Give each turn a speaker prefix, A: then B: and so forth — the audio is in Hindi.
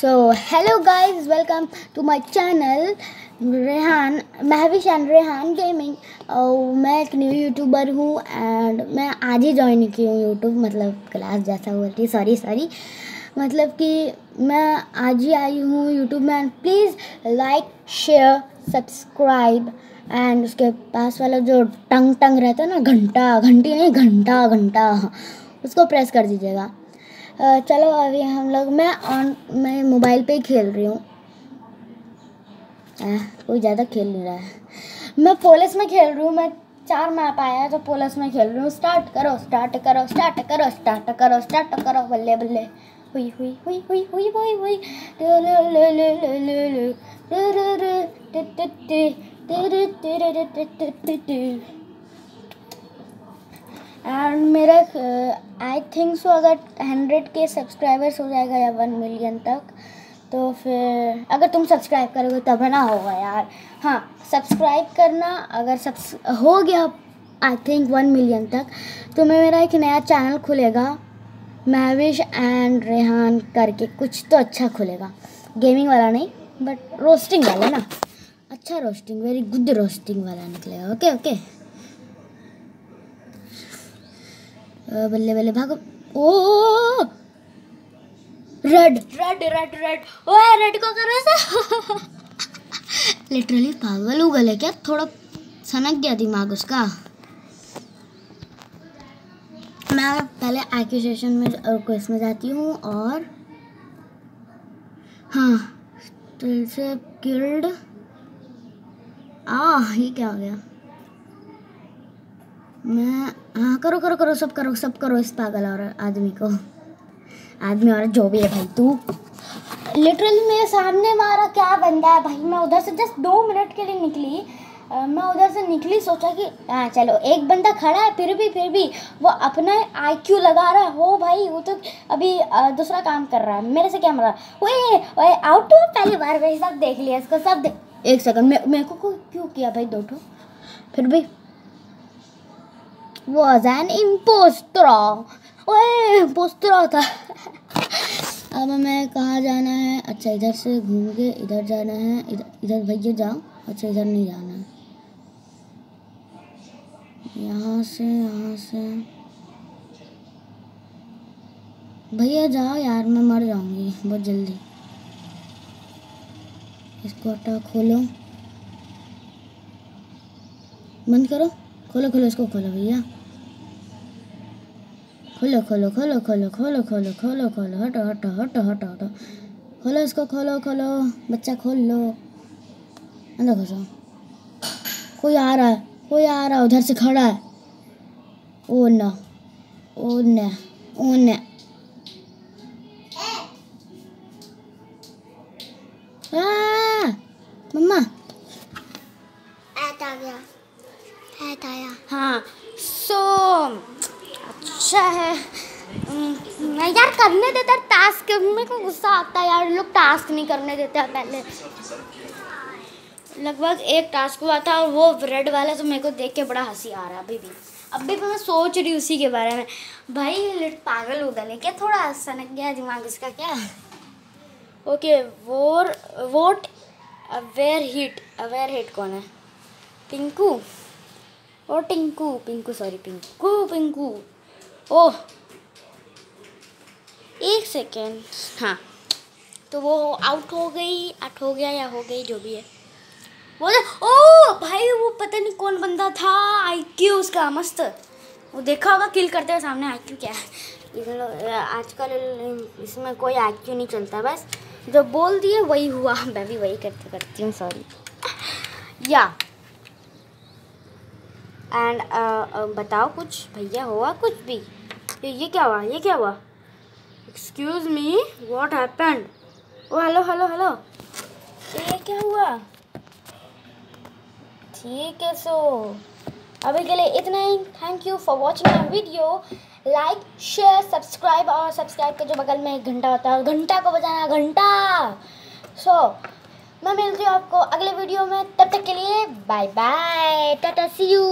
A: So hello guys welcome to my channel Rehan Mahvish and Rehan gaming और मैं एक न्यू यूट्यूबर हूँ एंड मैं आज ही ज्वाइन की हूँ यूट्यूब मतलब क्लास जैसा बोलती सॉरी सॉरी मतलब कि मैं आज ही आई हूँ यूट्यूब में and please like share subscribe and उसके पास वाला जो टंग टंग रहता है ना, घंटा, घंटी नहीं, घंटा घंटा उसको प्रेस कर दीजिएगा। चलो अभी हम लोग मैं ऑन मैं मोबाइल पे ही खेल रही हूँ कोई ज़्यादा खेल नहीं रहा है मैं पोलिस में खेल रही हूँ मैं चार मैप आया है तो पोलिस में खेल रही हूँ स्टार्ट करो स्टार्ट करो स्टार्ट करो स्टार्ट करो स्टार्ट करो बल्ले बल्ले हुई हुई हुई हुई हुई हुई हुई आई थिंक सो अगर हंड्रेड के सब्सक्राइबर्स हो जाएगा या वन मिलियन तक तो फिर, अगर तुम सब्सक्राइब करोगे तब ना होगा यार। हाँ सब्सक्राइब करना अगर सब्स हो गया आई थिंक वन मिलियन तक तो मैं, मेरा एक नया चैनल खुलेगा महविश एंड रेहान करके। कुछ तो अच्छा खुलेगा। गेमिंग वाला नहीं बट रोस्टिंग वाला ना। अच्छा रोस्टिंग वेरी गुड रोस्टिंग वाला निकलेगा। ओके ओके बल्ले बल्ले भागो। ओ रेड रेड रेड रेड ओए रेड को कर रहा लिटरली पागल उगल है क्या? थोड़ा सनक गया दिमाग उसका। मैं पहले एक्यूजेशन में क्वेश्चन में जाती हूँ और हाँ से किल्ड आ ये क्या हो गया? मैं हाँ करो करो करो सब करो सब करो इस पागल और आदमी को। आदमी और जो भी है भाई तू। लिटरली मेरे सामने मारा क्या बंदा है भाई? मैं उधर से जस्ट दो मिनट के लिए निकली। आ, मैं उधर से निकली सोचा कि हाँ चलो एक बंदा खड़ा है फिर भी फिर भी वो अपना आईक्यू लगा रहा है। भाई वो तो अभी दूसरा काम कर रहा है। मेरे से क्या मरा ओए ओए आउट पहली बार भाई सब देख लिया इसको सब देख एक सेकंड मैं मेरे को क्यों किया भाई दो फिर भी was an impostor ओए impostor था। अब हमें कहाँ जाना है? अच्छा इधर से घूम के इधर जाना है। इधर इधर भैया जाओ। अच्छा इधर नहीं जाना। है यहाँ से यहाँ से। भैया जाओ यार, मैं मर जाऊँगी बहुत जल्दी। इसको हटा खोलो। बंद करो। खोलो खोलो इसको, खोलो भैया। खोलो खोलो खोलो खोलो खोलो खोलो खोलो खोलो, हटो हटो हटो हटो हटो। खोलो इसको, खोलो खोलो, बच्चा खोल लो। अंदर घुसो। कोई आ रहा है, कोई आ रहा है, उधर से खड़ा है। ओ ना ओ ना, ओ न।
B: आया।
A: हाँ सो अच्छा है। यार करने देता टास्क मेरे को गुस्सा आता है यार, लोग टास्क नहीं करने देते पहले। लगभग एक टास्क हुआ था और वो रेड वाला तो मेरे को देख के बड़ा हँसी आ रहा है अभी भी। अभी भी मैं सोच रही हूँ उसी के बारे में। भाई पागल हो गए क्या थोड़ा सनक गया दिमाग इसका क्या? ओके वोर वोट अवेयर हिट अवेयर हिट कौन है? पिंकू। और टिंकू पिंकू सॉरी पिंकू पिंकू ओह एक सेकेंड हाँ. तो वो आउट हो गई आउट हो गया या हो गई जो भी है. वो ओ भाई वो पता नहीं कौन बंदा था आई क्यू उसका मस्त. वो देखा होगा किल करते हुए सामने आई क्यू क्या है. आजकल इसमें कोई आई क्यू नहीं चलता बस. जो बोल दिए वही हुआ मैं भी वही करते करती हूँ सॉरी या. एंड बताओ कुछ भैया हुआ कुछ भी? ये ये क्या हुआ? ये क्या हुआ? Excuse me what happened oh hello hello hello ये क्या हुआ? ठीक है सो अभी के लिए इतना ही. Thank you for watching my video like share subscribe और सब्सक्राइब के जो बगल में एक घंटा होता है. घंटा को बजाना घंटा! सो so, मैं मिलती हूँ आपको अगले वीडियो में। तब तक के लिए bye bye tata see you